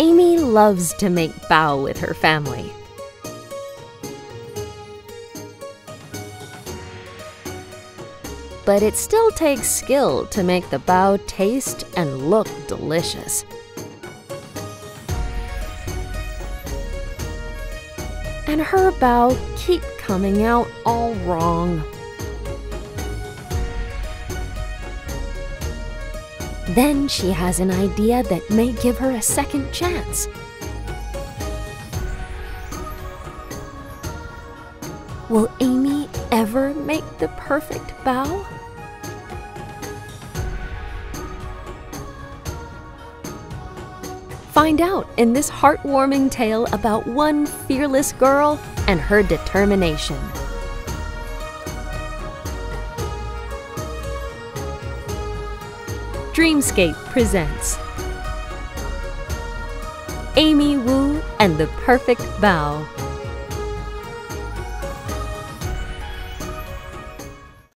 Amy loves to make bao with her family. But it still takes skill to make the bao taste and look delicious. And her bao keep coming out all wrong. Then she has an idea that may give her a second chance. Will Amy ever make the perfect bao? Find out in this heartwarming tale about one fearless girl and her determination. Dreamscape presents Amy Wu and the Perfect Bao.